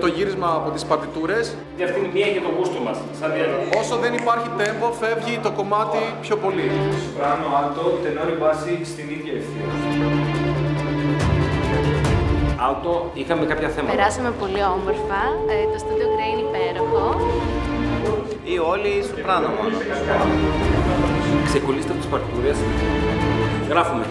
το γύρισμα από τις παρτιτούρες. Αυτή μία για το γούστο μας. Όσο δεν υπάρχει τέμπο, φεύγει το κομμάτι πιο πολύ. Σοπράνο, άλτο, τενόρι, πάση στην ίδια ευθεία. Άλτο, είχαμε κάποια θέματα. Περάσαμε πολύ όμορφα. Ε, το Studio Grey είναι υπέροχο. Ή όλοι σοπράνο μόνο. Ξεκολλήστε από τις παρτιτούρες. Γράφουμε.